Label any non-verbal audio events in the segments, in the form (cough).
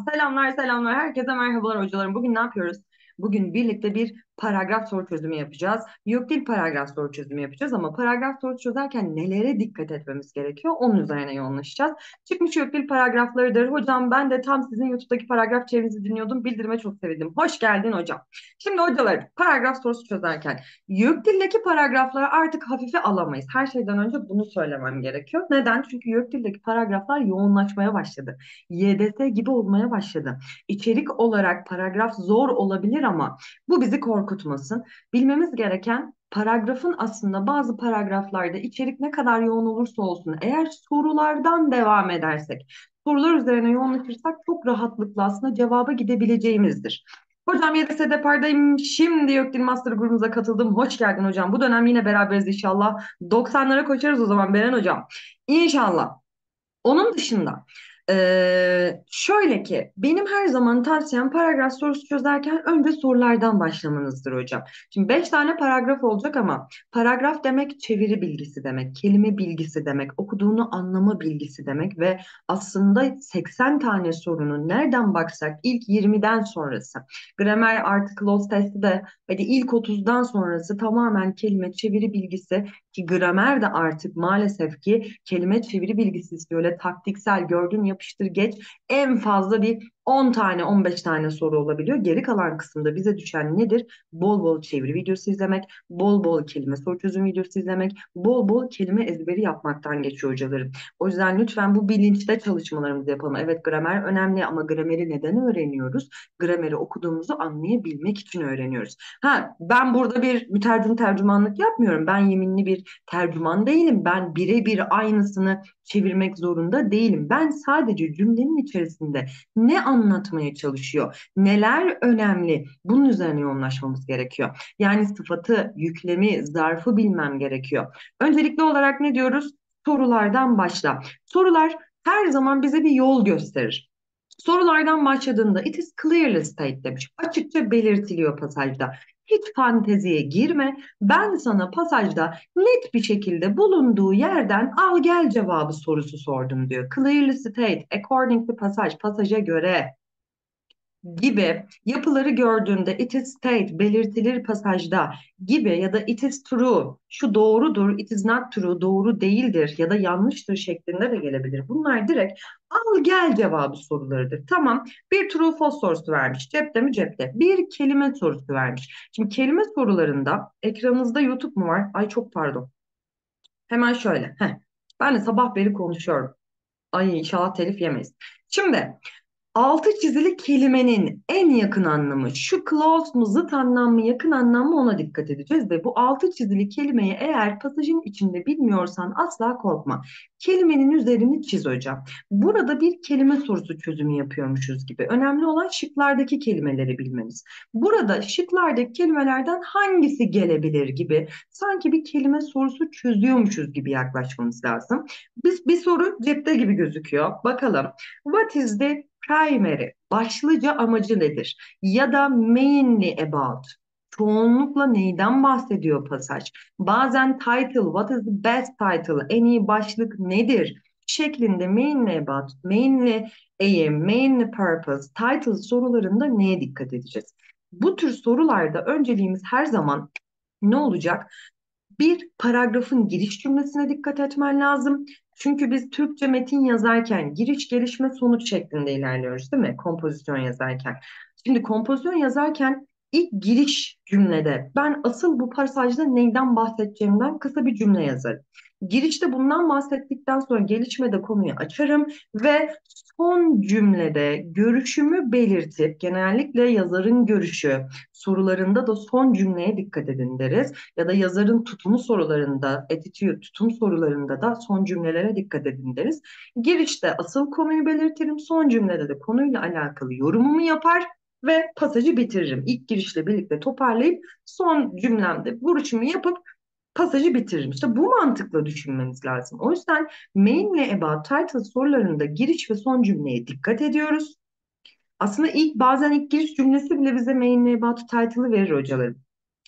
Selamlar selamlar herkese merhabalar hocalarım. Bugün ne yapıyoruz? Bugün birlikte bir paragraf soru çözümü yapacağız. Değil paragraf soru çözümü yapacağız ama paragraf soru çözerken nelere dikkat etmemiz gerekiyor onun üzerine yoğunlaşacağız. Çıkmış değil paragraflarıdır. Hocam ben de tam sizin YouTube'daki paragraf çevirinizi dinliyordum. Bildirime çok sevindim. Hoş geldin hocam. Şimdi hocalar paragraf sorusu çözerken yok dildeki paragrafları artık hafife alamayız. Her şeyden önce bunu söylemem gerekiyor. Neden? Çünkü yok dildeki paragraflar yoğunlaşmaya başladı. YDS gibi olmaya başladı. İçerik olarak paragraf zor olabilir ama bu bizi korkutmasın. Bilmemiz gereken paragrafın aslında bazı paragraflarda içerik ne kadar yoğun olursa olsun eğer sorulardan devam edersek, sorular üzerine yoğunlaşırsak çok rahatlıkla aslında cevaba gidebileceğimizdir. Hocam YDS Depar'dayım. Şimdi Gökdil Master grubumuza katıldım. Hoş geldin hocam. Bu dönem yine beraberiz inşallah. 90'lara koşarız o zaman Beren hocam. İnşallah. Onun dışında ee, şöyle ki benim her zaman tavsiyem paragraf sorusu çözerken önce sorulardan başlamanızdır hocam. Şimdi beş tane paragraf olacak ama paragraf demek çeviri bilgisi demek, kelime bilgisi demek, okuduğunu anlama bilgisi demek ve aslında 80 tane sorunun nereden baksak ilk 20'den sonrası. Gramer artı clause testi de hadi ilk 30'dan sonrası tamamen kelime çeviri bilgisi ki gramer de artık maalesef ki kelime çeviri bilgisi. Öyle taktiksel gördün yapıştır geç. En fazla bir 10 tane 15 tane soru olabiliyor. Geri kalan kısımda bize düşen nedir? Bol bol çeviri videosu izlemek, bol bol kelime soru çözüm videosu izlemek, bol bol kelime ezberi yapmaktan geçiyor hocalarım. O yüzden lütfen bu bilinçte çalışmalarımızı yapalım. Evet gramer önemli ama grameri neden öğreniyoruz? Grameri okuduğumuzu anlayabilmek için öğreniyoruz. Ha ben burada bir mütercim tercümanlık yapmıyorum. Ben yeminli bir tercüman değilim. Ben birebir aynısını çevirmek zorunda değilim. Ben sadece cümlenin içerisinde ne anlatmaya çalışıyor? Neler önemli? Bunun üzerine yoğunlaşmamız gerekiyor. Yani sıfatı, yüklemi, zarfı bilmem gerekiyor. Öncelikli olarak ne diyoruz? Sorulardan başla. Sorular her zaman bize bir yol gösterir. Sorulardan başladığında it is clearly state demiş. Açıkça belirtiliyor pasajda. Hiç fanteziye girme. Ben sana pasajda net bir şekilde bulunduğu yerden al gel cevabı sorusu sordum diyor. Clearly state, according to passage, pasaja göre gibi yapıları gördüğünde it is state belirtilir pasajda gibi ya da it is true şu doğrudur it is not true doğru değildir ya da yanlıştır şeklinde de gelebilir. Bunlar direkt al gel cevabı sorularıdır. Tamam bir true false sorusu vermiş cepte mi cepte bir kelime sorusu vermiş. Şimdi kelime sorularında ekranınızda YouTube mu var? Ay çok pardon. Hemen şöyle. Heh. Ben de sabah beri konuşuyorum. Ay inşallah telif yemeyiz. Şimdi Altı çizili kelimenin en yakın anlamı şu close mu zıt anlam mı yakın anlam mı ona dikkat edeceğiz ve bu altı çizili kelimeyi eğer pasajın içinde bilmiyorsan asla korkma. Kelimenin üzerini çiz hocam. Burada bir kelime sorusu çözümü yapıyormuşuz gibi. Önemli olan şıklardaki kelimeleri bilmeniz. Burada şıklardaki kelimelerden hangisi gelebilir gibi sanki bir kelime sorusu çözüyormuşuz gibi yaklaşmamız lazım. Biz bir soru cepte gibi gözüküyor. Bakalım. What is the primary başlıca amacı nedir? Ya da mainly about çoğunlukla neyden bahsediyor pasaj? Bazen title, what is the best title? En iyi başlık nedir? şeklinde mainly about, mainly aim, mainly purpose, title sorularında neye dikkat edeceğiz? Bu tür sorularda önceliğimiz her zaman ne olacak? Bir paragrafın giriş cümlesine dikkat etmen lazım. Çünkü biz Türkçe metin yazarken giriş gelişme sonuç şeklinde ilerliyoruz değil mi? Kompozisyon yazarken. Şimdi kompozisyon yazarken ilk giriş cümlede ben asıl bu pasajda neyden bahsedeceğimden kısa bir cümle yazarım. Girişte bundan bahsettikten sonra gelişmede konuyu açarım ve son cümlede görüşümü belirtip genellikle yazarın görüşü sorularında da son cümleye dikkat edin deriz. Ya da yazarın tutumu sorularında, attitude tutum sorularında da son cümlelere dikkat edin deriz. Girişte asıl konuyu belirtirim, son cümlede de konuyla alakalı yorumumu yapar ve pasajı bitiririm. İlk girişle birlikte toparlayıp son cümlemde vuruşumu yapıp pasajı bitiririm. İşte bu mantıkla düşünmeniz lazım. O yüzden main ve about title sorularında giriş ve son cümleye dikkat ediyoruz. Aslında ilk bazen ilk giriş cümlesi bile bize main ve about title'ı verir hocalarım.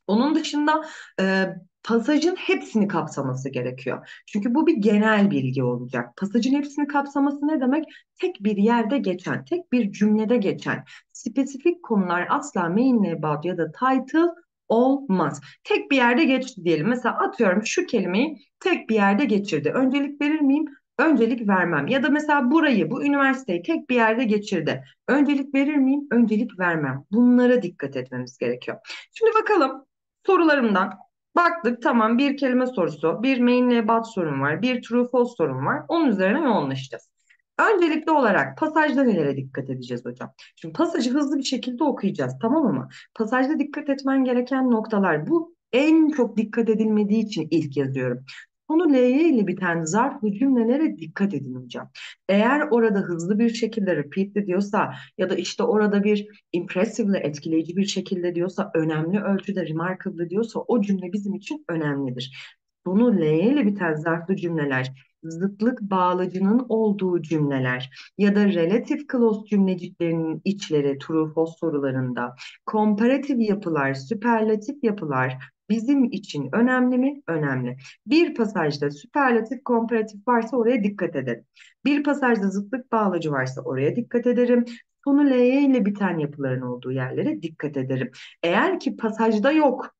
Onun dışında e, pasajın hepsini kapsaması gerekiyor. Çünkü bu bir genel bilgi olacak. Pasajın hepsini kapsaması ne demek? Tek bir yerde geçen, tek bir cümlede geçen spesifik konular asla main about ya da title olmaz. Tek bir yerde geçti diyelim. Mesela atıyorum şu kelimeyi tek bir yerde geçirdi. Öncelik verir miyim? Öncelik vermem. Ya da mesela burayı, bu üniversiteyi tek bir yerde geçirdi. Öncelik verir miyim? Öncelik vermem. Bunlara dikkat etmemiz gerekiyor. Şimdi bakalım sorularımdan baktık tamam bir kelime sorusu, bir main about sorun var, bir true false sorun var. Onun üzerine yoğunlaşacağız. Öncelikli olarak pasajda nelere dikkat edeceğiz hocam? Şimdi pasajı hızlı bir şekilde okuyacağız tamam mı? Pasajda dikkat etmen gereken noktalar bu en çok dikkat edilmediği için ilk yazıyorum. Sonu L'ye ile biten zarflı cümlelere dikkat edin hocam. Eğer orada hızlı bir şekilde repeatli diyorsa ya da işte orada bir impressive'le etkileyici bir şekilde diyorsa önemli ölçüde remarkable diyorsa o cümle bizim için önemlidir. Sonu L'ye ile biten zarflı cümleler zıtlık bağlacının olduğu cümleler ya da relative clause cümleciklerinin içleri true false sorularında komparatif yapılar, süperlatif yapılar bizim için önemli mi? Önemli. Bir pasajda süperlatif, komparatif varsa oraya dikkat edelim. Bir pasajda zıtlık bağlacı varsa oraya dikkat ederim. Sonu L'ye ile biten yapıların olduğu yerlere dikkat ederim. Eğer ki pasajda yok,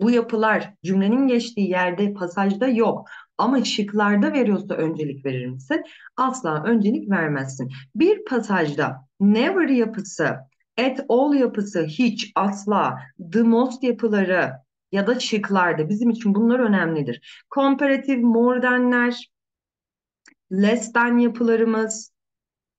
bu yapılar cümlenin geçtiği yerde pasajda yok ama şıklarda veriyorsa öncelik verir misin? Asla öncelik vermezsin. Bir pasajda never yapısı, at all yapısı, hiç, asla, the most yapıları ya da şıklarda bizim için bunlar önemlidir. Comparative more than'ler, less than yapılarımız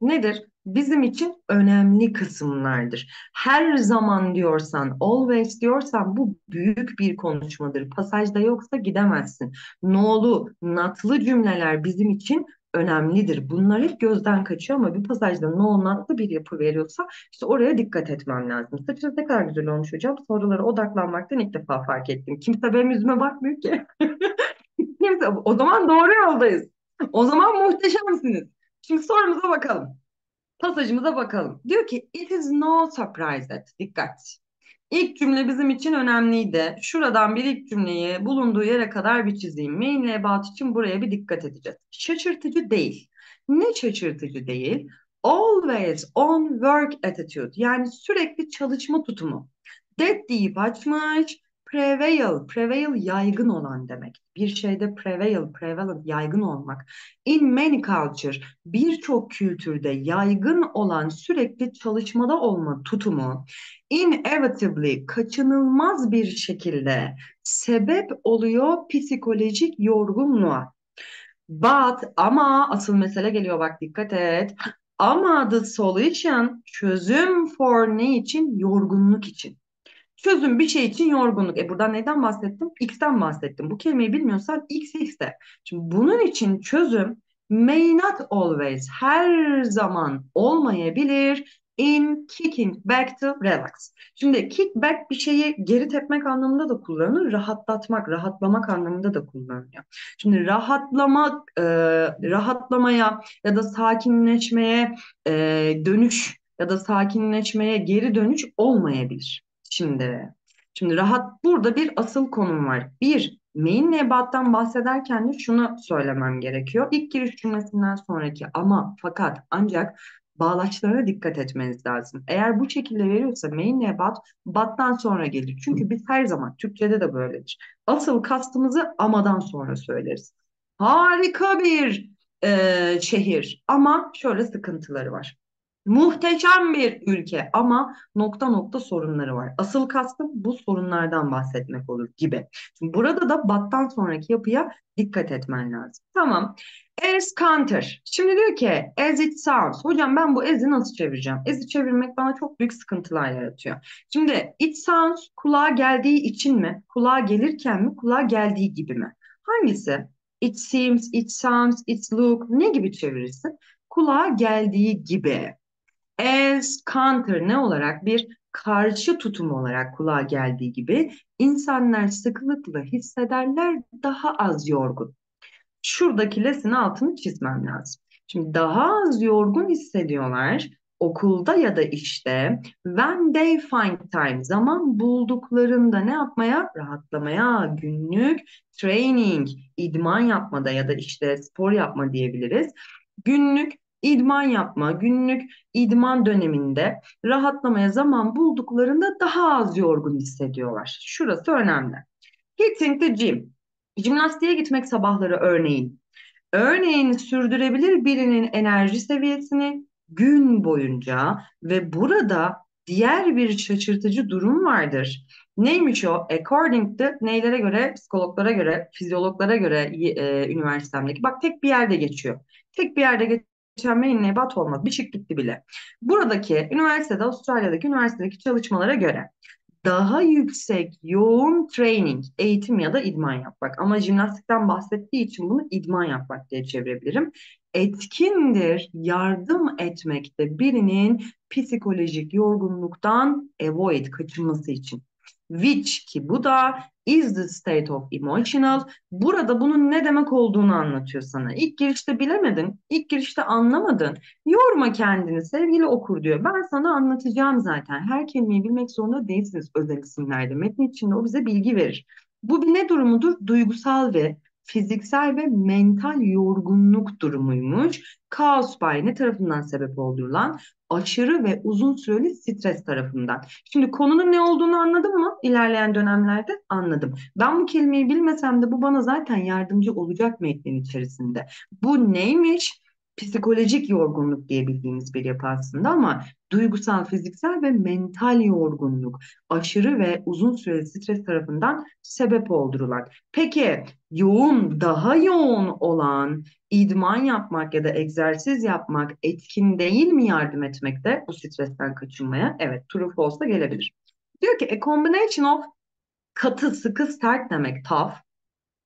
nedir? bizim için önemli kısımlardır. Her zaman diyorsan, always diyorsan bu büyük bir konuşmadır. Pasajda yoksa gidemezsin. No'lu, not'lı cümleler bizim için önemlidir. Bunlar hep gözden kaçıyor ama bir pasajda no not'lı bir yapı veriyorsa işte oraya dikkat etmem lazım. Saçınız ne kadar güzel olmuş hocam. Sorulara odaklanmaktan ilk defa fark ettim. Kimse benim yüzüme bakmıyor ki. (laughs) Kimse, o zaman doğru yoldayız. O zaman muhteşemsiniz. Şimdi sorumuza bakalım. Pasajımıza bakalım. Diyor ki it is no surprise that. Dikkat. İlk cümle bizim için önemliydi. Şuradan bir ilk cümleyi bulunduğu yere kadar bir çizeyim. Main about için buraya bir dikkat edeceğiz. Şaşırtıcı değil. Ne şaşırtıcı değil? Always on work attitude. Yani sürekli çalışma tutumu. That deyip açmış. Prevail, prevail yaygın olan demek. Bir şeyde prevail, prevalent yaygın olmak. In many culture, birçok kültürde yaygın olan sürekli çalışmada olma tutumu inevitably, kaçınılmaz bir şekilde sebep oluyor psikolojik yorgunluğa. But ama asıl mesele geliyor bak dikkat et. Ama the solution çözüm for ne için? Yorgunluk için. Çözüm bir şey için yorgunluk. E buradan neden bahsettim? X'ten bahsettim. Bu kelimeyi bilmiyorsan X X'te. Şimdi bunun için çözüm may not always her zaman olmayabilir in kicking back to relax. Şimdi kick back bir şeyi geri tepmek anlamında da kullanılır. Rahatlatmak, rahatlamak anlamında da kullanılıyor. Şimdi rahatlamak, e, rahatlamaya ya da sakinleşmeye e, dönüş ya da sakinleşmeye geri dönüş olmayabilir. Şimdi, şimdi rahat burada bir asıl konum var. Bir, main nebattan bahsederken de şunu söylemem gerekiyor. İlk giriş cümlesinden sonraki ama fakat ancak bağlaçlara dikkat etmeniz lazım. Eğer bu şekilde veriyorsa main nebat battan sonra gelir. Çünkü biz her zaman Türkçe'de de böyledir. Asıl kastımızı amadan sonra söyleriz. Harika bir e, şehir ama şöyle sıkıntıları var. Muhteşem bir ülke ama nokta nokta sorunları var. Asıl kastım bu sorunlardan bahsetmek olur gibi. Şimdi burada da battan sonraki yapıya dikkat etmen lazım. Tamam. As counter. Şimdi diyor ki as it sounds. Hocam ben bu as'i nasıl çevireceğim? As'i çevirmek bana çok büyük sıkıntılar yaratıyor. Şimdi it sounds kulağa geldiği için mi? Kulağa gelirken mi? Kulağa geldiği gibi mi? Hangisi? It seems, it sounds, it look ne gibi çevirirsin? Kulağa geldiği gibi as counter ne olarak bir karşı tutum olarak kulağa geldiği gibi insanlar sıklıkla hissederler daha az yorgun. Şuradaki lesin altını çizmem lazım. Şimdi daha az yorgun hissediyorlar okulda ya da işte when they find time zaman bulduklarında ne yapmaya? Rahatlamaya, günlük training, idman yapmada ya da işte spor yapma diyebiliriz. Günlük idman yapma, günlük idman döneminde rahatlamaya zaman bulduklarında daha az yorgun hissediyorlar. Şurası önemli. Hitting the gym. Jimnastiğe gitmek sabahları örneğin. Örneğin sürdürebilir birinin enerji seviyesini gün boyunca ve burada diğer bir şaşırtıcı durum vardır. Neymiş o? According to neylere göre? Psikologlara göre, fizyologlara göre e, üniversitemdeki. Bak tek bir yerde geçiyor. Tek bir yerde mail nebat olmaz. Bir çık gitti bile. Buradaki üniversitede, Avustralya'daki üniversitedeki çalışmalara göre daha yüksek yoğun training, eğitim ya da idman yapmak. Ama jimnastikten bahsettiği için bunu idman yapmak diye çevirebilirim. Etkindir, yardım etmekte birinin psikolojik yorgunluktan avoid, kaçınması için. Which ki bu da is the state of emotional. Burada bunun ne demek olduğunu anlatıyor sana. İlk girişte bilemedin, ilk girişte anlamadın. Yorma kendini sevgili okur diyor. Ben sana anlatacağım zaten. Her kelimeyi bilmek zorunda değilsiniz özel isimlerde. Metin içinde o bize bilgi verir. Bu bir ne durumudur? Duygusal ve fiziksel ve mental yorgunluk durumuymuş. Kaos by ne tarafından sebep oldurulan? Aşırı ve uzun süreli stres tarafından. Şimdi konunun ne olduğunu anladın mı? İlerleyen dönemlerde anladım. Ben bu kelimeyi bilmesem de bu bana zaten yardımcı olacak metnin içerisinde. Bu neymiş? Psikolojik yorgunluk diye bildiğimiz bir yapı aslında ama duygusal, fiziksel ve mental yorgunluk aşırı ve uzun süreli stres tarafından sebep oldurulan. Peki yoğun, daha yoğun olan idman yapmak ya da egzersiz yapmak etkin değil mi yardım etmekte bu stresten kaçınmaya? Evet, true false da gelebilir. Diyor ki a combination of katı, sıkı, sert demek tough.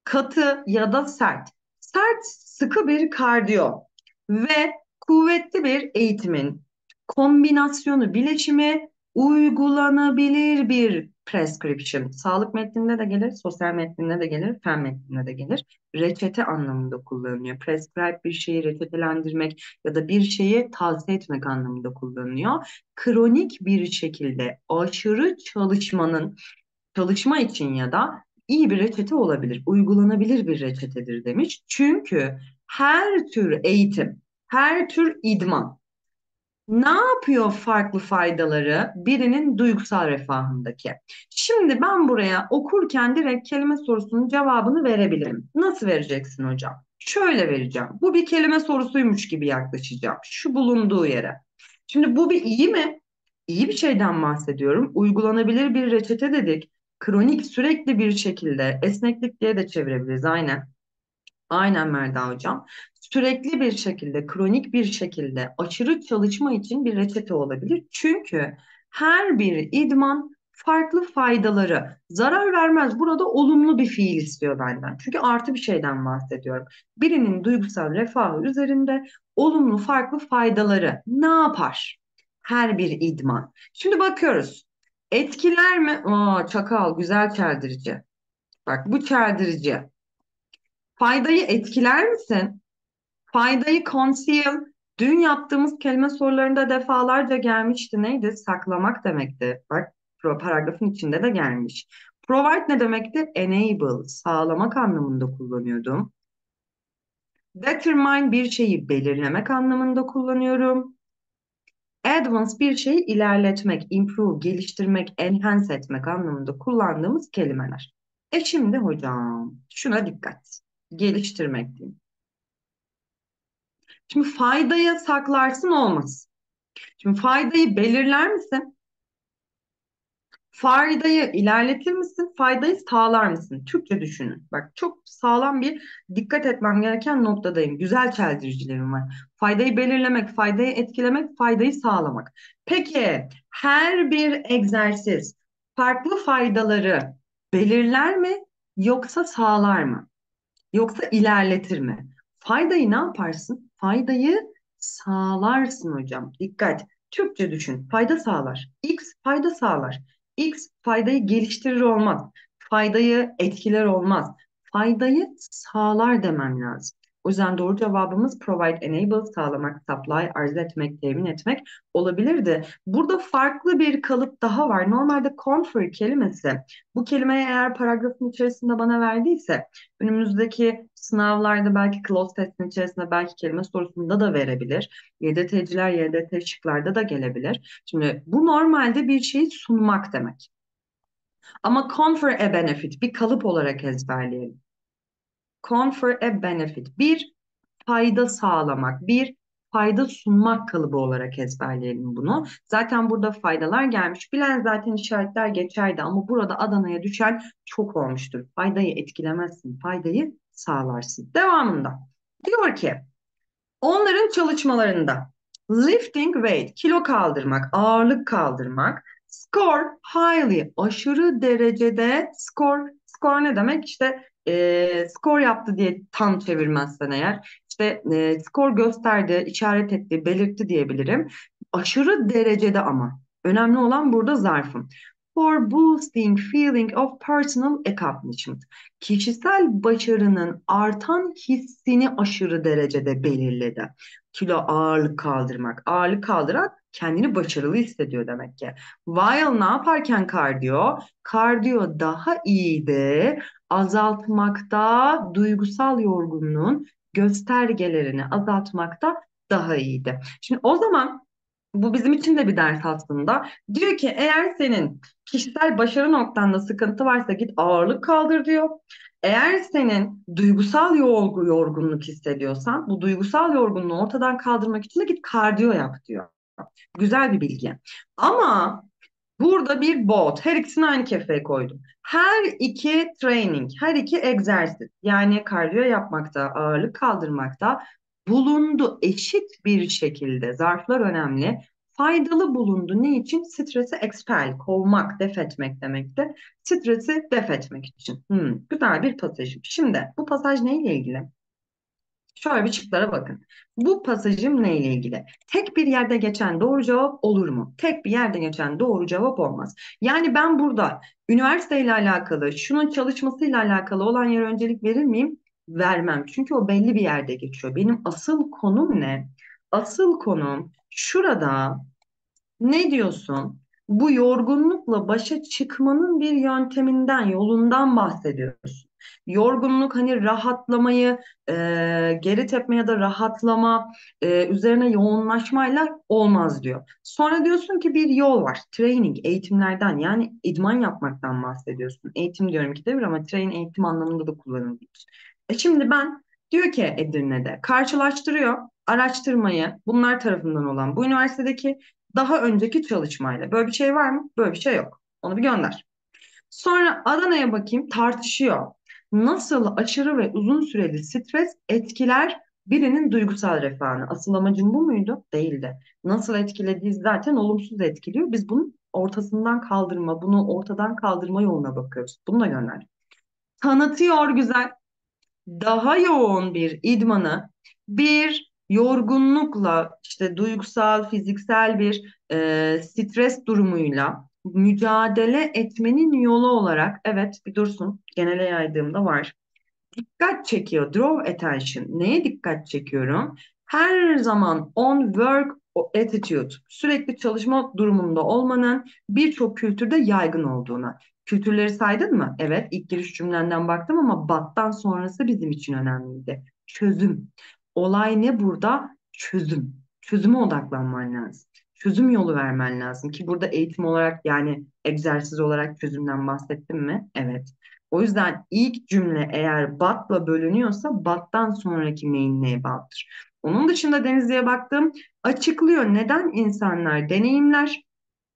Katı ya da sert. Sert, sıkı bir kardiyo ve kuvvetli bir eğitimin kombinasyonu, bileşimi uygulanabilir bir prescription. Sağlık metninde de gelir, sosyal metninde de gelir, fen metninde de gelir. Reçete anlamında kullanılıyor. Prescribe bir şeyi reçetelendirmek ya da bir şeyi tavsiye etmek anlamında kullanılıyor. Kronik bir şekilde aşırı çalışmanın çalışma için ya da iyi bir reçete olabilir, uygulanabilir bir reçetedir demiş. Çünkü her tür eğitim, her tür idman ne yapıyor farklı faydaları birinin duygusal refahındaki? Şimdi ben buraya okurken direkt kelime sorusunun cevabını verebilirim. Nasıl vereceksin hocam? Şöyle vereceğim. Bu bir kelime sorusuymuş gibi yaklaşacağım. Şu bulunduğu yere. Şimdi bu bir iyi mi? İyi bir şeyden bahsediyorum. Uygulanabilir bir reçete dedik. Kronik sürekli bir şekilde esneklik diye de çevirebiliriz aynen. Aynen Merda hocam. Sürekli bir şekilde, kronik bir şekilde aşırı çalışma için bir reçete olabilir. Çünkü her bir idman farklı faydaları zarar vermez. Burada olumlu bir fiil istiyor benden. Çünkü artı bir şeyden bahsediyorum. Birinin duygusal refahı üzerinde olumlu farklı faydaları ne yapar? Her bir idman. Şimdi bakıyoruz. Etkiler mi? Aa, çakal, güzel çeldirici. Bak bu çeldirici. Faydayı etkiler misin? Faydayı conceal, dün yaptığımız kelime sorularında defalarca gelmişti. Neydi? Saklamak demekti. Bak paragrafın içinde de gelmiş. Provide ne demekti? Enable, sağlamak anlamında kullanıyordum. Determine bir şeyi belirlemek anlamında kullanıyorum. Advance bir şeyi ilerletmek, improve, geliştirmek, enhance etmek anlamında kullandığımız kelimeler. E şimdi hocam şuna dikkat geliştirmek diyeyim. Şimdi faydayı saklarsın olmaz. Şimdi faydayı belirler misin? Faydayı ilerletir misin? Faydayı sağlar mısın? Türkçe düşünün. Bak çok sağlam bir dikkat etmem gereken noktadayım. Güzel çeldiricilerim var. Faydayı belirlemek, faydayı etkilemek, faydayı sağlamak. Peki her bir egzersiz farklı faydaları belirler mi yoksa sağlar mı? Yoksa ilerletir mi? Faydayı ne yaparsın? Faydayı sağlarsın hocam. Dikkat. Türkçe düşün. Fayda sağlar. X fayda sağlar. X faydayı geliştirir olmaz. Faydayı etkiler olmaz. Faydayı sağlar demem lazım. O yüzden doğru cevabımız provide, enable, sağlamak, supply, arz etmek, temin etmek olabilirdi. Burada farklı bir kalıp daha var. Normalde confer kelimesi bu kelimeyi eğer paragrafın içerisinde bana verdiyse önümüzdeki sınavlarda belki close testin içerisinde belki kelime sorusunda da verebilir. YDT'ciler YDT şıklarda da gelebilir. Şimdi bu normalde bir şeyi sunmak demek. Ama confer a benefit bir kalıp olarak ezberleyelim. Confer a benefit bir fayda sağlamak, bir fayda sunmak kalıbı olarak ezberleyelim bunu. Zaten burada faydalar gelmiş. Bilen zaten işaretler geçerdi ama burada Adana'ya düşen çok olmuştur. Faydayı etkilemezsin, faydayı sağlarsın. Devamında diyor ki onların çalışmalarında lifting weight, kilo kaldırmak, ağırlık kaldırmak, score highly, aşırı derecede score, score ne demek? İşte e, skor yaptı diye tam çevirmezsen eğer işte e, skor gösterdi, işaret etti, belirtti diyebilirim. Aşırı derecede ama. Önemli olan burada zarfım. For boosting feeling of personal accomplishment. Kişisel başarının artan hissini aşırı derecede belirledi. Kilo ağırlık kaldırmak. Ağırlık kaldırarak kendini başarılı hissediyor demek ki. While ne yaparken kardiyo? Kardiyo daha iyiydi azaltmakta, duygusal yorgunluğun göstergelerini azaltmakta daha iyiydi. Şimdi o zaman bu bizim için de bir ders aslında. Diyor ki eğer senin kişisel başarı noktanda sıkıntı varsa git ağırlık kaldır diyor. Eğer senin duygusal yorgunluk hissediyorsan bu duygusal yorgunluğu ortadan kaldırmak için de git kardiyo yap diyor. Güzel bir bilgi. Ama Burada bir bot. Her ikisini aynı kefeye koydum. Her iki training, her iki egzersiz yani kardiyo yapmakta, ağırlık kaldırmakta bulundu eşit bir şekilde. Zarflar önemli. Faydalı bulundu. Ne için? Stresi expel, kovmak, def etmek demekti. Stresi def etmek için. Hmm, güzel bir pasaj. Şimdi bu pasaj neyle ilgili? Şöyle bir şıklara bakın. Bu pasajım neyle ilgili? Tek bir yerde geçen doğru cevap olur mu? Tek bir yerde geçen doğru cevap olmaz. Yani ben burada üniversiteyle alakalı, şunun çalışmasıyla alakalı olan yere öncelik verir miyim? Vermem. Çünkü o belli bir yerde geçiyor. Benim asıl konum ne? Asıl konum şurada ne diyorsun? Bu yorgunlukla başa çıkmanın bir yönteminden, yolundan bahsediyorsun. Yorgunluk hani rahatlamayı e, geri tepme ya da rahatlama e, üzerine yoğunlaşmayla olmaz diyor. Sonra diyorsun ki bir yol var. Training, eğitimlerden yani idman yapmaktan bahsediyorsun. Eğitim diyorum ki de bir ama train eğitim anlamında da kullanılıyor. E şimdi ben diyor ki Edirne'de karşılaştırıyor araştırmayı bunlar tarafından olan bu üniversitedeki daha önceki çalışmayla. Böyle bir şey var mı? Böyle bir şey yok. Onu bir gönder. Sonra Adana'ya bakayım tartışıyor. Nasıl aşırı ve uzun süreli stres etkiler birinin duygusal refahını? Asıl amacım bu muydu? Değildi. Nasıl etkilediği zaten olumsuz etkiliyor. Biz bunun ortasından kaldırma, bunu ortadan kaldırma yoluna bakıyoruz. Bunu da gönder. Tanıtıyor güzel. Daha yoğun bir idmanı bir yorgunlukla işte duygusal, fiziksel bir e, stres durumuyla mücadele etmenin yolu olarak evet bir dursun genele yaydığımda var. Dikkat çekiyor. Draw attention. Neye dikkat çekiyorum? Her zaman on work attitude. Sürekli çalışma durumunda olmanın birçok kültürde yaygın olduğuna. Kültürleri saydın mı? Evet, ilk giriş cümlenden baktım ama battan sonrası bizim için önemliydi. Çözüm. Olay ne burada? Çözüm. Çözüme odaklanman lazım çözüm yolu vermen lazım ki burada eğitim olarak yani egzersiz olarak çözümden bahsettim mi? Evet. O yüzden ilk cümle eğer bat'la bölünüyorsa bat'tan sonraki main neyba'dır. Onun dışında Denizli'ye baktım açıklıyor neden insanlar deneyimler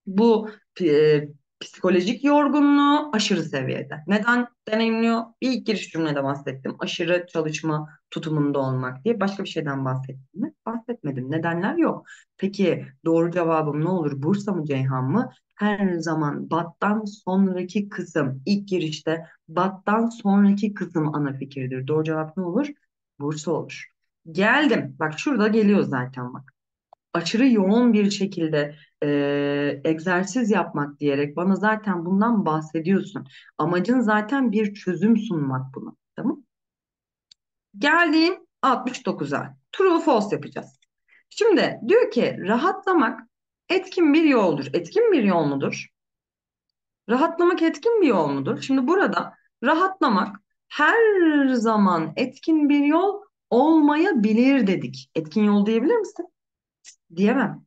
bu e, psikolojik yorgunluğu aşırı seviyede. Neden deneyimliyor? İlk giriş cümlede bahsettim. Aşırı çalışma tutumunda olmak diye. Başka bir şeyden bahsettim mi? Bahsetmedim. Nedenler yok. Peki doğru cevabım ne olur? Bursa mı Ceyhan mı? Her zaman battan sonraki kısım ilk girişte battan sonraki kısım ana fikirdir. Doğru cevap ne olur? Bursa olur. Geldim. Bak şurada geliyor zaten bak aşırı yoğun bir şekilde e, egzersiz yapmak diyerek bana zaten bundan bahsediyorsun. Amacın zaten bir çözüm sunmak buna. Tamam? Geldiğin 69'a. True false yapacağız. Şimdi diyor ki rahatlamak etkin bir yoldur. Etkin bir yol mudur? Rahatlamak etkin bir yol mudur? Şimdi burada rahatlamak her zaman etkin bir yol olmayabilir dedik. Etkin yol diyebilir misin? Diyemem.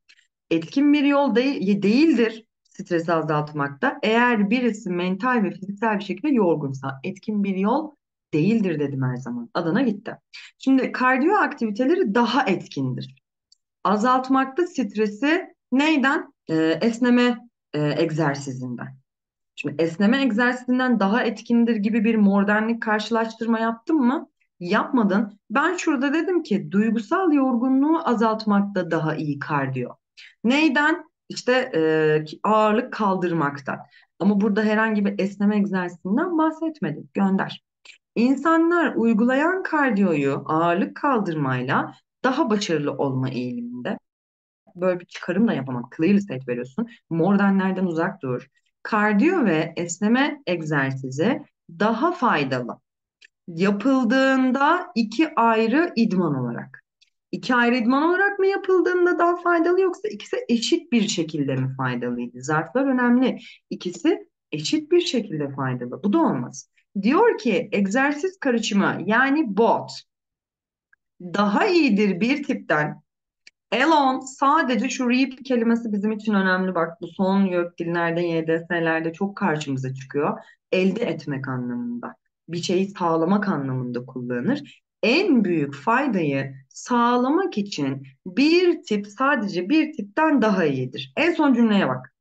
Etkin bir yol de değildir stresi azaltmakta. Eğer birisi mental ve fiziksel bir şekilde yorgunsa etkin bir yol değildir dedim her zaman. Adana gitti. Şimdi kardiyo aktiviteleri daha etkindir. Azaltmakta stresi neyden? Ee, esneme e, egzersizinden. Şimdi esneme egzersizinden daha etkindir gibi bir modernlik karşılaştırma yaptın mı? Yapmadın. Ben şurada dedim ki duygusal yorgunluğu azaltmakta daha iyi kardiyo. Neyden? İşte e, ağırlık kaldırmaktan. Ama burada herhangi bir esneme egzersizinden bahsetmedim. Gönder. İnsanlar uygulayan kardiyoyu ağırlık kaldırmayla daha başarılı olma eğiliminde. Böyle bir çıkarım da yapamam. Clear state veriyorsun. Mordenlerden uzak dur. Kardiyo ve esneme egzersizi daha faydalı. Yapıldığında iki ayrı idman olarak. İki ayrı idman olarak mı yapıldığında daha faydalı yoksa ikisi eşit bir şekilde mi faydalıydı? Zarflar önemli. İkisi eşit bir şekilde faydalı. Bu da olmaz. Diyor ki egzersiz karışımı yani bot daha iyidir bir tipten. Alone sadece şu reap kelimesi bizim için önemli. Bak bu son yok dillerde, YDS'lerde çok karşımıza çıkıyor. Elde etmek anlamında. Bir şeyi sağlamak anlamında kullanır. En büyük faydayı sağlamak için bir tip sadece bir tipten daha iyidir. En son cümleye bak.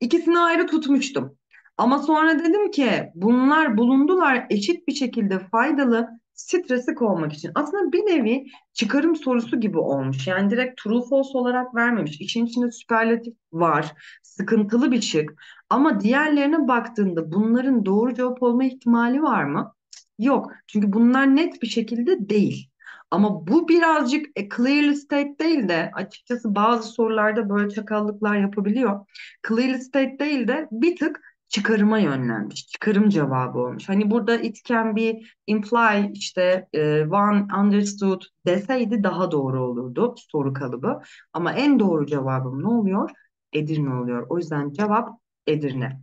İkisini ayrı tutmuştum. Ama sonra dedim ki bunlar bulundular eşit bir şekilde faydalı stresi kovmak için. Aslında bir nevi çıkarım sorusu gibi olmuş. Yani direkt true false olarak vermemiş. İşin içinde süperlatif var. Sıkıntılı bir şık. Ama diğerlerine baktığında bunların doğru cevap olma ihtimali var mı? Yok. Çünkü bunlar net bir şekilde değil. Ama bu birazcık e, clearly state değil de açıkçası bazı sorularda böyle çakallıklar yapabiliyor. Clearly state değil de bir tık çıkarıma yönlenmiş. Çıkarım cevabı olmuş. Hani burada it can be imply işte e, one understood deseydi daha doğru olurdu soru kalıbı. Ama en doğru cevabım ne oluyor? Edirne oluyor. O yüzden cevap Edirne.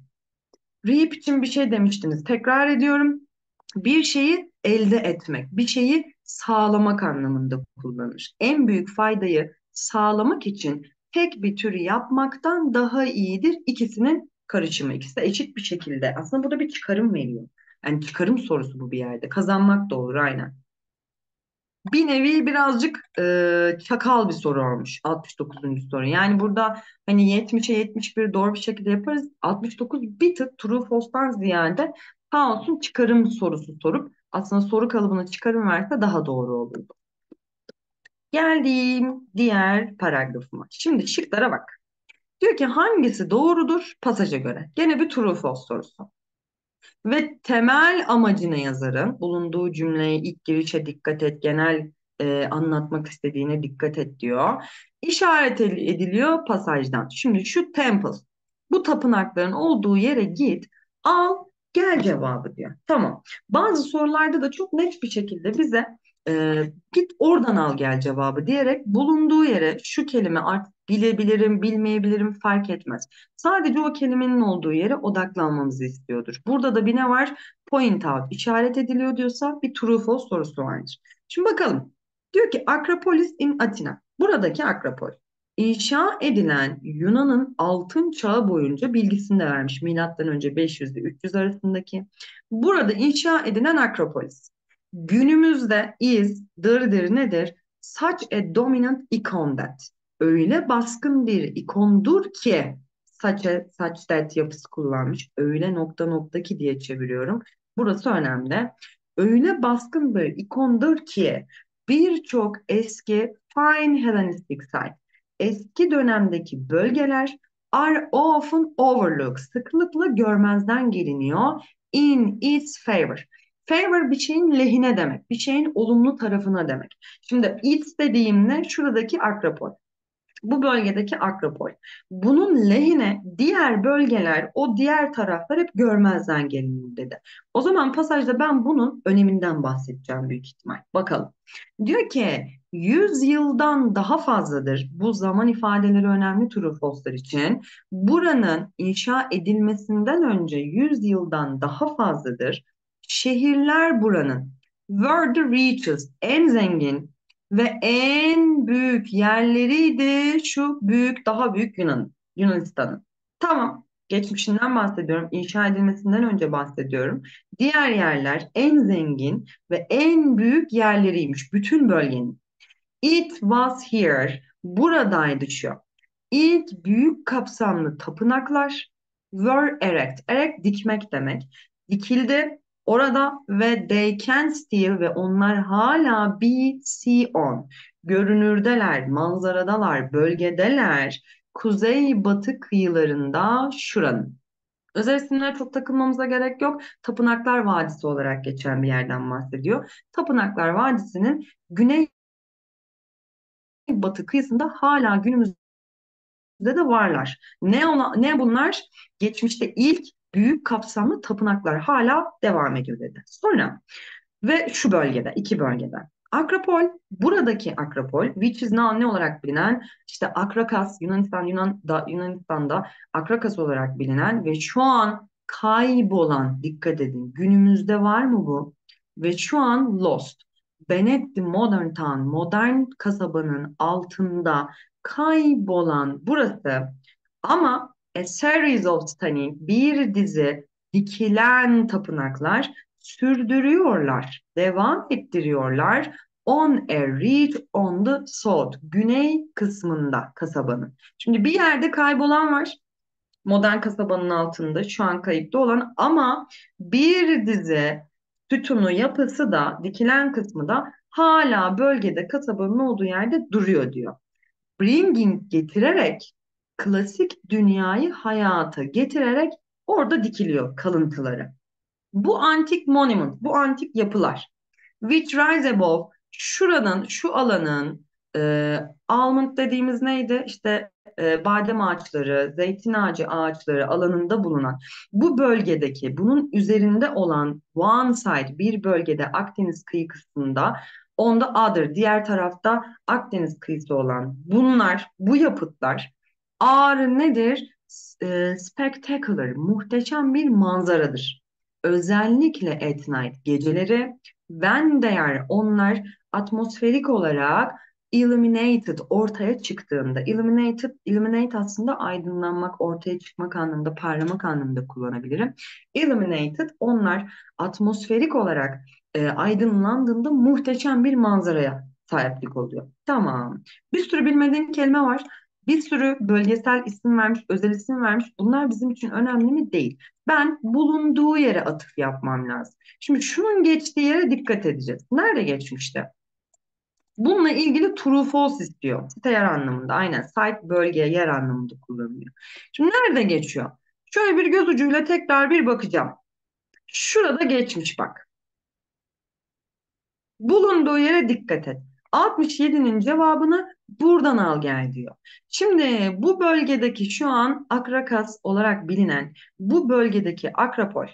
Reap için bir şey demiştiniz. Tekrar ediyorum. Bir şeyi elde etmek, bir şeyi sağlamak anlamında kullanır. En büyük faydayı sağlamak için tek bir türü yapmaktan daha iyidir ikisinin karışımı. İkisi de eşit bir şekilde. Aslında burada bir çıkarım veriyor. Yani çıkarım sorusu bu bir yerde. Kazanmak da olur aynen. Bir nevi birazcık e, çakal bir soru olmuş 69. soru. Yani burada hani 70'e 71 doğru bir şekilde yaparız. 69 bir tık true false'dan ziyade sağ olsun çıkarım sorusu sorup aslında soru kalıbına çıkarım verse daha doğru olurdu. Geldiğim diğer paragrafıma. Şimdi şıklara bak. Diyor ki hangisi doğrudur pasaja göre? Gene bir true false sorusu. Ve temel amacına yazarın bulunduğu cümleye ilk girişe dikkat et, genel e, anlatmak istediğine dikkat et diyor. İşaret ediliyor pasajdan. Şimdi şu temple, bu tapınakların olduğu yere git, al, gel cevabı diyor. Tamam. Bazı sorularda da çok net bir şekilde bize e, git oradan al gel cevabı diyerek bulunduğu yere şu kelime artık bilebilirim, bilmeyebilirim fark etmez. Sadece o kelimenin olduğu yere odaklanmamızı istiyordur. Burada da bir ne var? Point out, işaret ediliyor diyorsa bir true false sorusu vardır. Şimdi bakalım. Diyor ki Akropolis in Atina. Buradaki Akropol. İnşa edilen Yunan'ın altın çağı boyunca bilgisini de vermiş. Milattan önce 500 ile 300 arasındaki. Burada inşa edilen Akropolis. Günümüzde is, dırdır nedir? Such a dominant icon that. Öyle baskın bir ikondur ki such a, such that yapısı kullanmış. Öyle nokta nokta ki diye çeviriyorum. Burası önemli. Öyle baskın bir ikondur ki birçok eski fine Hellenistic site, eski dönemdeki bölgeler are often overlooked, sıklıkla görmezden geliniyor in its favor. Favor bir şeyin lehine demek, bir şeyin olumlu tarafına demek. Şimdi its dediğimde şuradaki akropol. Bu bölgedeki Akropol. Bunun lehine diğer bölgeler, o diğer taraflar hep görmezden geliniyor dedi. O zaman pasajda ben bunun öneminden bahsedeceğim büyük ihtimal. Bakalım. Diyor ki 100 yıldan daha fazladır. Bu zaman ifadeleri önemli true false'lar için. Buranın inşa edilmesinden önce 100 yıldan daha fazladır. Şehirler buranın were the richest, en zengin ve en büyük yerleriydi şu büyük, daha büyük Yunan, Yunanistan'ın. Tamam, geçmişinden bahsediyorum, inşa edilmesinden önce bahsediyorum. Diğer yerler en zengin ve en büyük yerleriymiş bütün bölgenin. It was here, buradaydı şu. İlk büyük kapsamlı tapınaklar were erect. Erect dikmek demek. Dikildi orada ve they can still ve onlar hala be see on. Görünürdeler, manzaradalar, bölgedeler. Kuzey batı kıyılarında şuranın. Özel isimlere çok takılmamıza gerek yok. Tapınaklar Vadisi olarak geçen bir yerden bahsediyor. Tapınaklar Vadisi'nin güney batı kıyısında hala günümüzde de varlar. Ne ona, ne bunlar? Geçmişte ilk büyük kapsamlı tapınaklar hala devam ediyor dedi. Sonra ve şu bölgede, iki bölgede. Akropol, buradaki Akropol, which is now ne olarak bilinen, işte Akrakas, Yunanistan, Yunan'da, Yunanistan'da Akrakas olarak bilinen ve şu an kaybolan, dikkat edin, günümüzde var mı bu? Ve şu an lost. Benetti Modern Town, modern kasabanın altında kaybolan burası. Ama a series of stunning, bir dizi dikilen tapınaklar sürdürüyorlar, devam ettiriyorlar. On a reach on the south, güney kısmında kasabanın. Şimdi bir yerde kaybolan var. Modern kasabanın altında şu an kayıpta olan ama bir dizi sütunu yapısı da dikilen kısmı da hala bölgede kasabanın olduğu yerde duruyor diyor. Bringing getirerek klasik dünyayı hayata getirerek orada dikiliyor kalıntıları. Bu antik monument, bu antik yapılar which rise above şuranın, şu alanın e, almond dediğimiz neydi? İşte e, badem ağaçları, zeytin ağacı ağaçları alanında bulunan bu bölgedeki, bunun üzerinde olan one side bir bölgede Akdeniz kıyı kısmında on the other diğer tarafta Akdeniz kıyısı olan bunlar, bu yapıtlar ağrı nedir? E, spectacular, muhteşem bir manzaradır. Özellikle at night geceleri when they onlar atmosferik olarak illuminated ortaya çıktığında illuminated illuminate aslında aydınlanmak ortaya çıkmak anlamında parlamak anlamında kullanabilirim. Illuminated onlar atmosferik olarak e, aydınlandığında muhteşem bir manzaraya sahiplik oluyor. Tamam. Bir sürü bilmediğin kelime var. Bir sürü bölgesel isim vermiş, özel isim vermiş. Bunlar bizim için önemli mi? Değil. Ben bulunduğu yere atıf yapmam lazım. Şimdi şunun geçtiği yere dikkat edeceğiz. Nerede geçmişti? Bununla ilgili true false istiyor. Site yer anlamında. Aynen. Site bölge yer anlamında kullanılıyor. Şimdi nerede geçiyor? Şöyle bir göz ucuyla tekrar bir bakacağım. Şurada geçmiş bak. Bulunduğu yere dikkat et. 67'nin cevabını buradan al gel diyor. Şimdi bu bölgedeki şu an Akrakas olarak bilinen bu bölgedeki Akrapol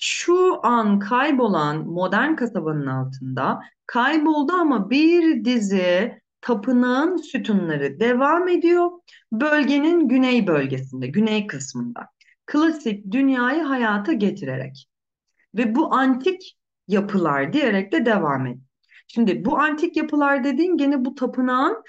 şu an kaybolan modern kasabanın altında kayboldu ama bir dizi tapınağın sütunları devam ediyor. Bölgenin güney bölgesinde, güney kısmında. Klasik dünyayı hayata getirerek. Ve bu antik yapılar diyerek de devam ediyor. Şimdi bu antik yapılar dediğin gene bu tapınağın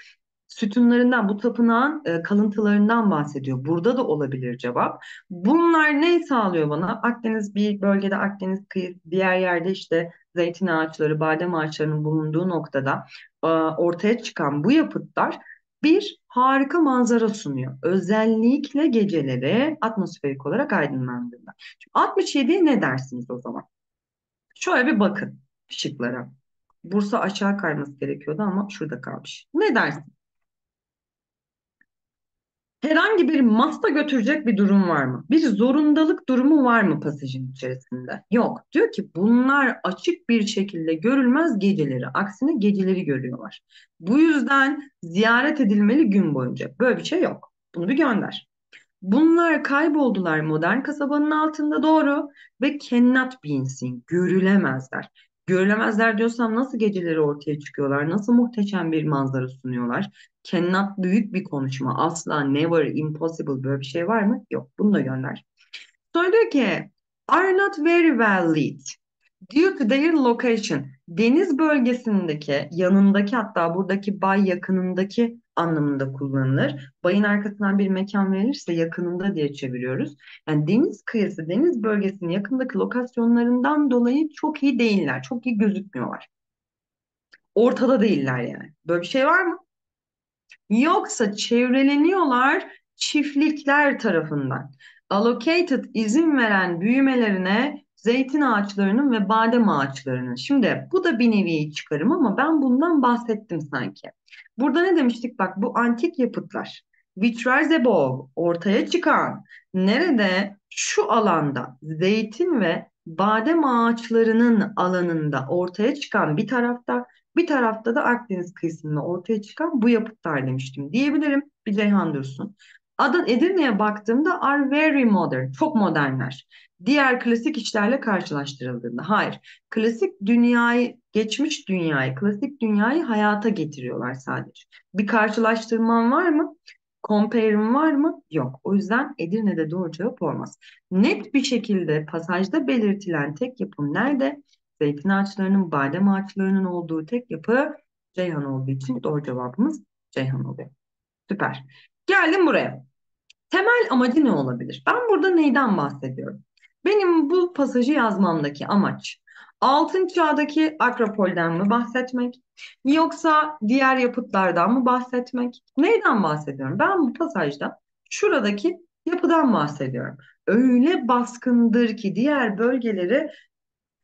sütunlarından, bu tapınağın e, kalıntılarından bahsediyor. Burada da olabilir cevap. Bunlar ne sağlıyor bana? Akdeniz bir bölgede Akdeniz kıyı, diğer yerde işte zeytin ağaçları, badem ağaçlarının bulunduğu noktada e, ortaya çıkan bu yapıtlar bir harika manzara sunuyor. Özellikle geceleri atmosferik olarak aydınlandığında. Şimdi 67'ye ne dersiniz o zaman? Şöyle bir bakın şıklara. Bursa aşağı kayması gerekiyordu ama şurada kalmış. Ne dersin? Herhangi bir masta götürecek bir durum var mı? Bir zorundalık durumu var mı pasajın içerisinde? Yok. Diyor ki bunlar açık bir şekilde görülmez geceleri. Aksine geceleri görüyorlar. Bu yüzden ziyaret edilmeli gün boyunca. Böyle bir şey yok. Bunu bir gönder. Bunlar kayboldular modern kasabanın altında doğru ve cannot be seen, görülemezler. Görülemezler diyorsam nasıl geceleri ortaya çıkıyorlar, nasıl muhteşem bir manzara sunuyorlar. Cannot büyük bir konuşma, asla, never, impossible böyle bir şey var mı? Yok, bunu da gönder. Sonra diyor ki, are not very well lit. Due to their location, deniz bölgesindeki, yanındaki hatta buradaki bay yakınındaki anlamında kullanılır. Bayın arkasından bir mekan verilirse yakınında diye çeviriyoruz. Yani deniz kıyısı, deniz bölgesinin yakındaki lokasyonlarından dolayı çok iyi değiller, çok iyi gözükmüyorlar. Ortada değiller yani. Böyle bir şey var mı? Yoksa çevreleniyorlar çiftlikler tarafından. Allocated izin veren büyümelerine zeytin ağaçlarının ve badem ağaçlarının. Şimdi bu da bir nevi çıkarım ama ben bundan bahsettim sanki. Burada ne demiştik? Bak bu antik yapıtlar. Which rise above, ortaya çıkan, nerede? Şu alanda zeytin ve badem ağaçlarının alanında ortaya çıkan bir tarafta bir tarafta da Akdeniz kıyısında ortaya çıkan bu yapıtlar demiştim diyebilirim. Bir Ceyhan Dursun. Adan Edirne'ye baktığımda are very modern, çok modernler. Diğer klasik işlerle karşılaştırıldığında. Hayır, klasik dünyayı, geçmiş dünyayı, klasik dünyayı hayata getiriyorlar sadece. Bir karşılaştırman var mı? Compare'in var mı? Yok. O yüzden Edirne'de doğru cevap olmaz. Net bir şekilde pasajda belirtilen tek yapım nerede? Zeytin ağaçlarının, badem ağaçlarının olduğu tek yapı Ceyhan olduğu için doğru cevabımız Ceyhan oluyor. Süper. Geldim buraya. Temel amacı ne olabilir? Ben burada neyden bahsediyorum? Benim bu pasajı yazmamdaki amaç Altın Çağ'daki Akropol'den mi bahsetmek yoksa diğer yapıtlardan mı bahsetmek? Neyden bahsediyorum? Ben bu pasajda şuradaki yapıdan bahsediyorum. Öyle baskındır ki diğer bölgeleri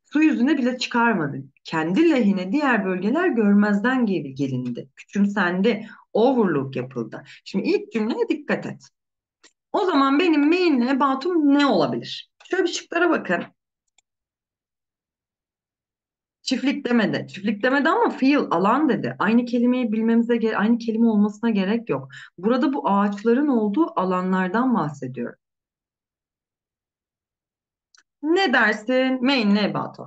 su yüzüne bile çıkarmadı. Kendi lehine diğer bölgeler görmezden gelindi, küçümsendi, overlook yapıldı. Şimdi ilk cümleye dikkat et. O zaman benim main ebatım ne olabilir? Şöyle bir şıklara bakın. Çiftlik demedi. Çiftlik demedi ama fiil, alan dedi. Aynı kelimeyi bilmemize, aynı kelime olmasına gerek yok. Burada bu ağaçların olduğu alanlardan bahsediyorum. Ne dersin? Main ne about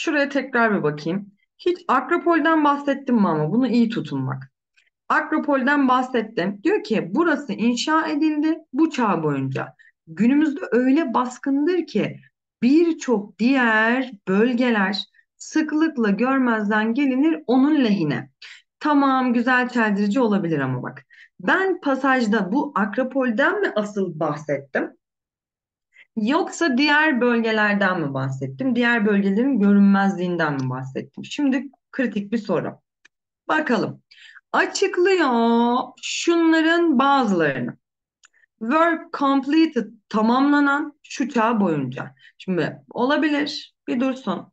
Şuraya tekrar bir bakayım. Hiç Akropol'den bahsettim mi ama bunu iyi tutun bak. Akropol'den bahsettim. Diyor ki burası inşa edildi bu çağ boyunca. Günümüzde öyle baskındır ki birçok diğer bölgeler sıklıkla görmezden gelinir onun lehine. Tamam güzel çeldirici olabilir ama bak. Ben pasajda bu Akropol'den mi asıl bahsettim? Yoksa diğer bölgelerden mi bahsettim? Diğer bölgelerin görünmezliğinden mi bahsettim? Şimdi kritik bir soru. Bakalım. Açıklıyor şunların bazılarını. Work completed tamamlanan şu çağ boyunca. Şimdi olabilir. Bir dursun.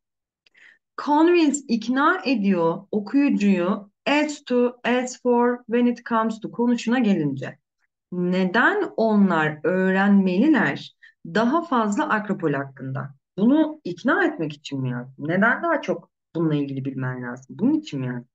Convince ikna ediyor okuyucuyu as to, as for, when it comes to konuşuna gelince. Neden onlar öğrenmeliler daha fazla Akropol hakkında? Bunu ikna etmek için mi yazdım? Neden daha çok bununla ilgili bilmen lazım? Bunun için mi yazdım?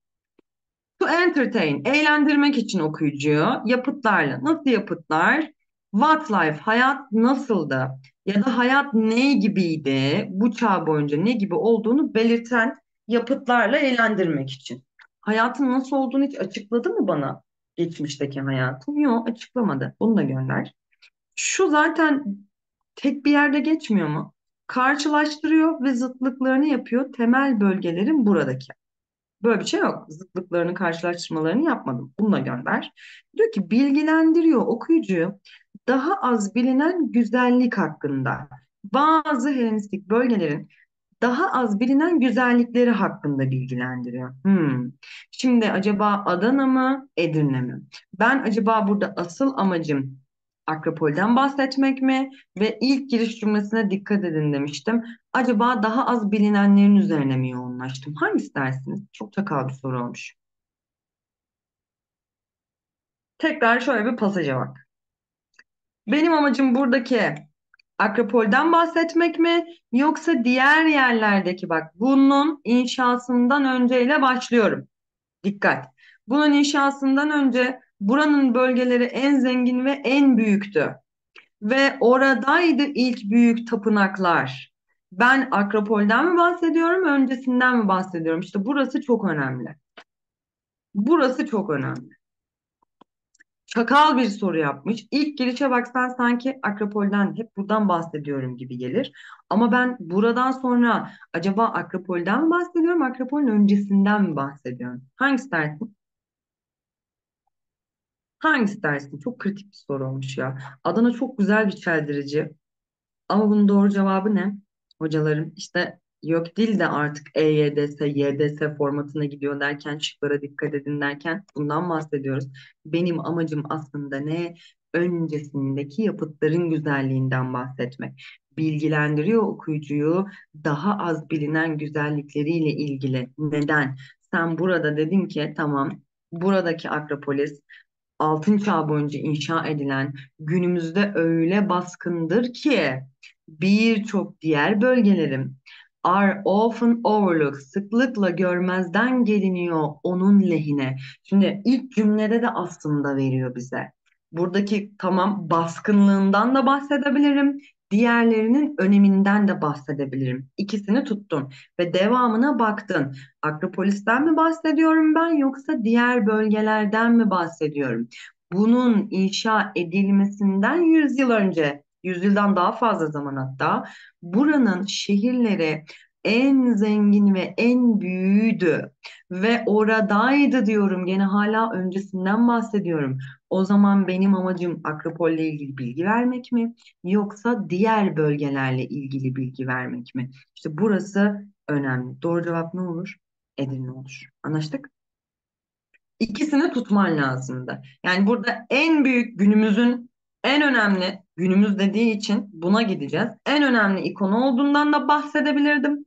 To entertain, eğlendirmek için okuyucuyu yapıtlarla. Nasıl yapıtlar? What life, hayat nasıldı? Ya da hayat ne gibiydi? Bu çağ boyunca ne gibi olduğunu belirten yapıtlarla eğlendirmek için. Hayatın nasıl olduğunu hiç açıkladı mı bana? Geçmişteki hayatım. Yok, açıklamadı. Bunu da gönder. Şu zaten tek bir yerde geçmiyor mu? Karşılaştırıyor ve zıtlıklarını yapıyor temel bölgelerin buradaki. Böyle bir şey yok. Zıtlıklarını, karşılaştırmalarını yapmadım. Bununla gönder. Diyor ki bilgilendiriyor okuyucuyu daha az bilinen güzellik hakkında. Bazı Helenistik bölgelerin daha az bilinen güzellikleri hakkında bilgilendiriyor. Hmm. Şimdi acaba Adana mı, Edirne mi? Ben acaba burada asıl amacım Akropol'den bahsetmek mi? Ve ilk giriş cümlesine dikkat edin demiştim. Acaba daha az bilinenlerin üzerine mi yoğunlaştım? Hangisi dersiniz? Çok çakal bir soru olmuş. Tekrar şöyle bir pasaja bak. Benim amacım buradaki Akropol'den bahsetmek mi yoksa diğer yerlerdeki bak bunun inşasından önceyle başlıyorum. Dikkat. Bunun inşasından önce buranın bölgeleri en zengin ve en büyüktü. Ve oradaydı ilk büyük tapınaklar. Ben Akropol'den mi bahsediyorum, öncesinden mi bahsediyorum? İşte burası çok önemli. Burası çok önemli. Çakal bir soru yapmış. İlk girişe baksan sanki Akropol'den hep buradan bahsediyorum gibi gelir. Ama ben buradan sonra acaba Akropol'den mi bahsediyorum, Akropol'ün öncesinden mi bahsediyorum? Hangisi dersin? Hangisi dersin? Çok kritik bir soru olmuş ya. Adana çok güzel bir çeldirici. Ama bunun doğru cevabı ne? Hocalarım işte yok dil de artık EYDS, YDS formatına gidiyor derken şıklara dikkat edin derken bundan bahsediyoruz. Benim amacım aslında ne? Öncesindeki yapıtların güzelliğinden bahsetmek. Bilgilendiriyor okuyucuyu daha az bilinen güzellikleriyle ilgili. Neden? Sen burada dedin ki tamam buradaki Akropolis Altın Çağ boyunca inşa edilen günümüzde öyle baskındır ki birçok diğer bölgelerim are often overlooked sıklıkla görmezden geliniyor onun lehine. Şimdi ilk cümlede de aslında veriyor bize. Buradaki tamam baskınlığından da bahsedebilirim. Diğerlerinin öneminden de bahsedebilirim. İkisini tuttun ve devamına baktın. Akropolis'ten mi bahsediyorum ben yoksa diğer bölgelerden mi bahsediyorum? Bunun inşa edilmesinden 100 yıl önce, yüzyıldan daha fazla zaman hatta buranın şehirleri en zengin ve en büyüğüydü ve oradaydı diyorum. Gene hala öncesinden bahsediyorum. O zaman benim amacım Akropol'le ilgili bilgi vermek mi yoksa diğer bölgelerle ilgili bilgi vermek mi? İşte burası önemli. Doğru cevap ne olur? Edirne olur. Anlaştık? İkisini tutman lazımdı. Yani burada en büyük günümüzün en önemli günümüz dediği için buna gideceğiz. En önemli ikonu olduğundan da bahsedebilirdim.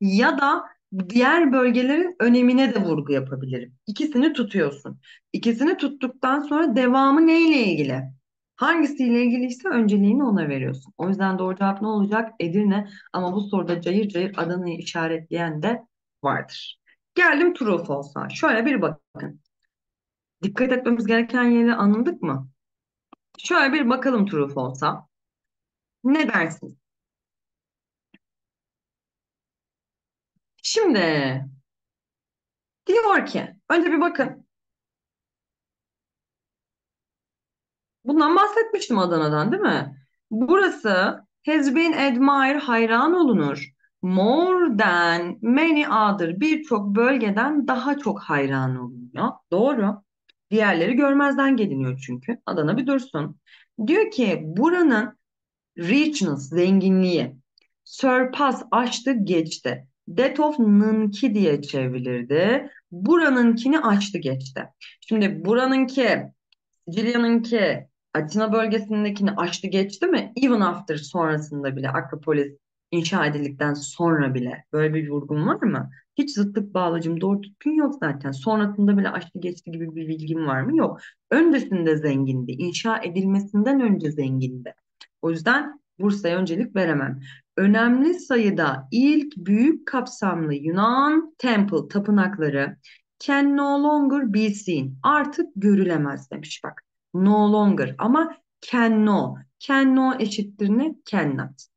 Ya da diğer bölgelerin önemine de vurgu yapabilirim. İkisini tutuyorsun. İkisini tuttuktan sonra devamı neyle ilgili? Hangisiyle ilgiliyse önceliğini ona veriyorsun. O yüzden doğru cevap ne olacak? Edirne. Ama bu soruda cayır cayır Adana'yı işaretleyen de vardır. Geldim true false'a. Şöyle bir bakın. Dikkat etmemiz gereken yeri anladık mı? Şöyle bir bakalım true. Ne dersin? Şimdi diyor ki önce bir bakın. Bundan bahsetmiştim Adana'dan değil mi? Burası has been admired hayran olunur. More than many other birçok bölgeden daha çok hayran olunuyor. Doğru. Diğerleri görmezden geliniyor çünkü. Adana bir dursun. Diyor ki buranın richness, zenginliği, surpass, aştı, geçti. That of nınki diye çevrilirdi. Buranınkini açtı, geçti. Şimdi buranınki, Sicilya'nınki, Atina bölgesindekini açtı, geçti mi? Even after sonrasında bile Akropolis inşa edildikten sonra bile böyle bir vurgun var mı? Hiç zıtlık bağlacım doğru düzgün yok zaten. Sonrasında bile açtı geçti gibi bir bilgim var mı? Yok. Öncesinde zengindi. İnşa edilmesinden önce zengindi. O yüzden Bursa'ya öncelik veremem. Önemli sayıda ilk büyük kapsamlı Yunan temple tapınakları can no longer be seen. Artık görülemez demiş bak. No longer ama can no. Can no eşittir ne? Cannot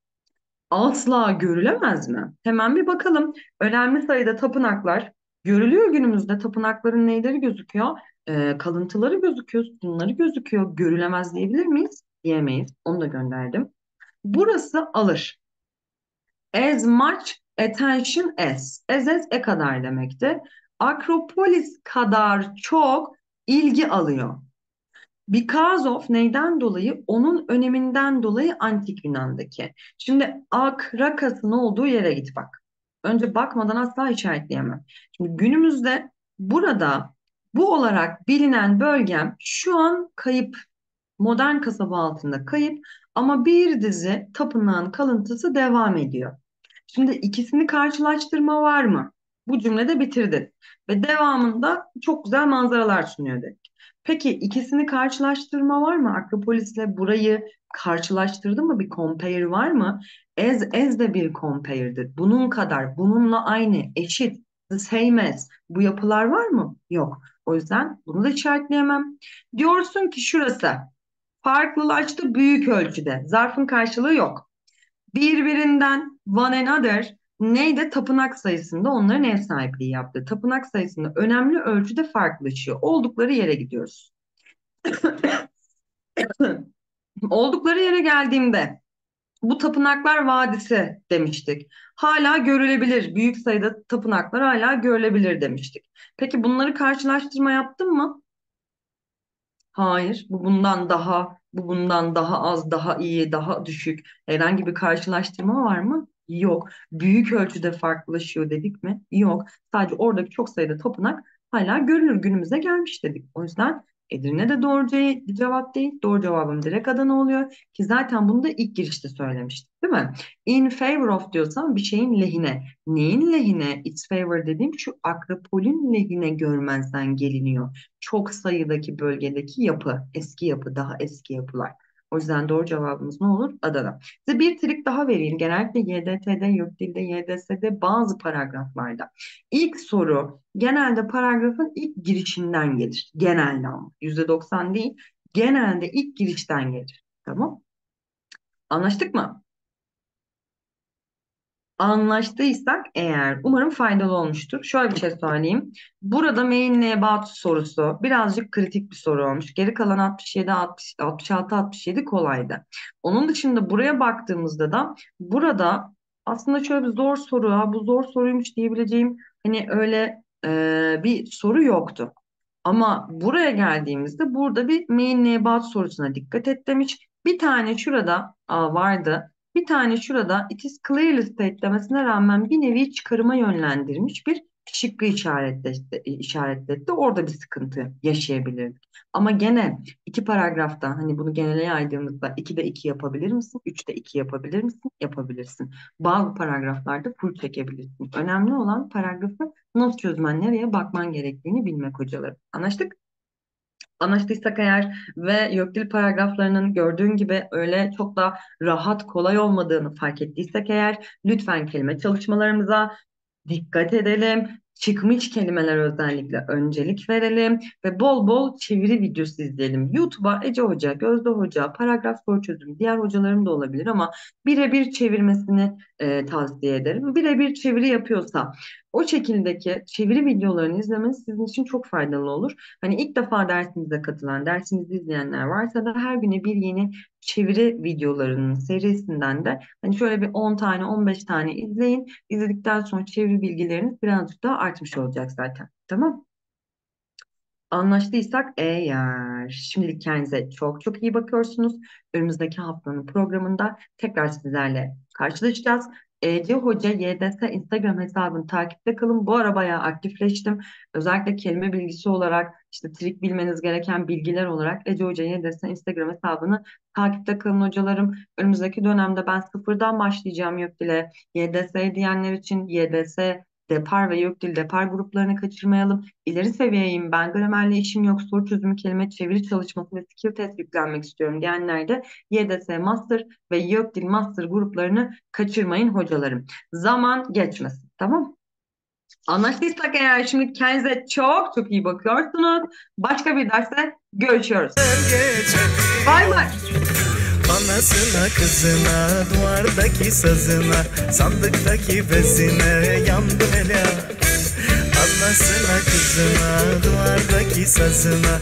asla görülemez mi? Hemen bir bakalım. Önemli sayıda tapınaklar görülüyor günümüzde. Tapınakların neyleri gözüküyor? Ee, kalıntıları gözüküyor, sütunları gözüküyor. Görülemez diyebilir miyiz? Diyemeyiz. Onu da gönderdim. Burası alır. As much attention as. As as e kadar demekti. Akropolis kadar çok ilgi alıyor. Because of neyden dolayı? Onun öneminden dolayı antik Yunan'daki. Şimdi ak, rakasın olduğu yere git bak. Önce bakmadan asla işaretleyemem. Şimdi günümüzde burada bu olarak bilinen bölgem şu an kayıp modern kasaba altında kayıp ama bir dizi tapınağın kalıntısı devam ediyor. Şimdi ikisini karşılaştırma var mı? Bu cümlede bitirdin. Ve devamında çok güzel manzaralar sunuyor dedik. Peki ikisini karşılaştırma var mı? Akropolis'le burayı karşılaştırdı mı? Bir compare var mı? As, as de bir compare'dir. Bunun kadar, bununla aynı, eşit, the same as. Bu yapılar var mı? Yok. O yüzden bunu da işaretleyemem. Diyorsun ki şurası farklılaştı büyük ölçüde. Zarfın karşılığı yok. Birbirinden one another neydi? Tapınak sayısında onların ev sahipliği yaptı. Tapınak sayısında önemli ölçüde farklılaşıyor. Oldukları yere gidiyoruz. (coughs) Oldukları yere geldiğimde bu tapınaklar vadisi demiştik. Hala görülebilir. Büyük sayıda tapınaklar hala görülebilir demiştik. Peki bunları karşılaştırma yaptın mı? Hayır, bu bundan daha, bu bundan daha az, daha iyi, daha düşük. Herhangi bir karşılaştırma var mı? Yok. Büyük ölçüde farklılaşıyor dedik mi? Yok. Sadece oradaki çok sayıda tapınak hala görülür günümüze gelmiş dedik. O yüzden Edirne de doğru ce- cevap değil. Doğru cevabım direkt Adana oluyor. Ki zaten bunu da ilk girişte söylemiştik, değil mi? In favor of diyorsam bir şeyin lehine. Neyin lehine? Its favor dediğim şu Akropol'ün lehine görmezden geliniyor. Çok sayıdaki bölgedeki yapı, eski yapı, daha eski yapılar. O yüzden doğru cevabımız ne olur? Adana. Size bir trik daha vereyim. Genellikle YDT'de, YÖKDİL'de, YDS'de bazı paragraflarda. İlk soru genelde paragrafın ilk girişinden gelir. Genelde ama. %90 değil. Genelde ilk girişten gelir. Tamam. Anlaştık mı? Anlaştıysak eğer umarım faydalı olmuştur. Şöyle bir şey söyleyeyim. Burada main ne about sorusu birazcık kritik bir soru olmuş. Geri kalan 67, 60, 66, 67 kolaydı. Onun dışında buraya baktığımızda da burada aslında şöyle bir zor soru ha bu zor soruymuş diyebileceğim hani öyle e, bir soru yoktu. Ama buraya geldiğimizde burada bir main ne about sorusuna dikkat et demiş. Bir tane şurada aa, vardı. Bir tane şurada it is clearly state rağmen bir nevi çıkarıma yönlendirmiş bir şıkkı işaretletti, işaretletti. Orada bir sıkıntı yaşayabilirdik. Ama gene iki paragrafta hani bunu genele yaydığımızda 2'de 2 yapabilir misin? 3'te 2 yapabilir misin? Yapabilirsin. Bazı paragraflarda full çekebilirsin. Önemli olan paragrafı nasıl çözmen, nereye bakman gerektiğini bilmek hocalarım. Anlaştık? Anlaştıysak eğer ve YÖKDİL paragraflarının gördüğün gibi öyle çok da rahat kolay olmadığını fark ettiysek eğer lütfen kelime çalışmalarımıza dikkat edelim. Çıkmış kelimeler özellikle öncelik verelim ve bol bol çeviri videosu izleyelim. YouTube'a Ece Hoca, Gözde Hoca, paragraf soru çözümü, diğer hocalarım da olabilir ama birebir çevirmesini e, tavsiye ederim. Birebir çeviri yapıyorsa o şekildeki çeviri videolarını izlemeniz sizin için çok faydalı olur. Hani ilk defa dersimize katılan, dersimizi izleyenler varsa da her güne bir yeni çeviri videolarının serisinden de hani şöyle bir 10 tane 15 tane izleyin. İzledikten sonra çeviri bilgileriniz birazcık daha artmış olacak zaten. Tamam? Anlaştıysak eğer şimdilik kendinize çok çok iyi bakıyorsunuz. Önümüzdeki haftanın programında tekrar sizlerle karşılaşacağız. Ece Hoca YDS Instagram hesabını takipte kalın. Bu ara bayağı aktifleştim. Özellikle kelime bilgisi olarak işte trik bilmeniz gereken bilgiler olarak Ece Hoca YDS Instagram hesabını takipte kalın hocalarım. Önümüzdeki dönemde ben sıfırdan başlayacağım YÖKDİL'e. YDS diyenler için YDS Depar ve YÖKDİL Depar gruplarını kaçırmayalım. İleri seviyeyim ben gramerle işim yok soru çözümü kelime çeviri çalışması ve skill test yüklenmek istiyorum diyenlerde YDS Master ve YÖKDİL Master gruplarını kaçırmayın hocalarım. Zaman geçmesin tamam Anlaştıysak eğer şimdi kendinize çok çok iyi bakıyorsunuz. Başka bir derste görüşüyoruz. Bay bay. Anasına kızına duvardaki sazına sandıktaki bezine yandım hele Anasına kızına duvardaki sazına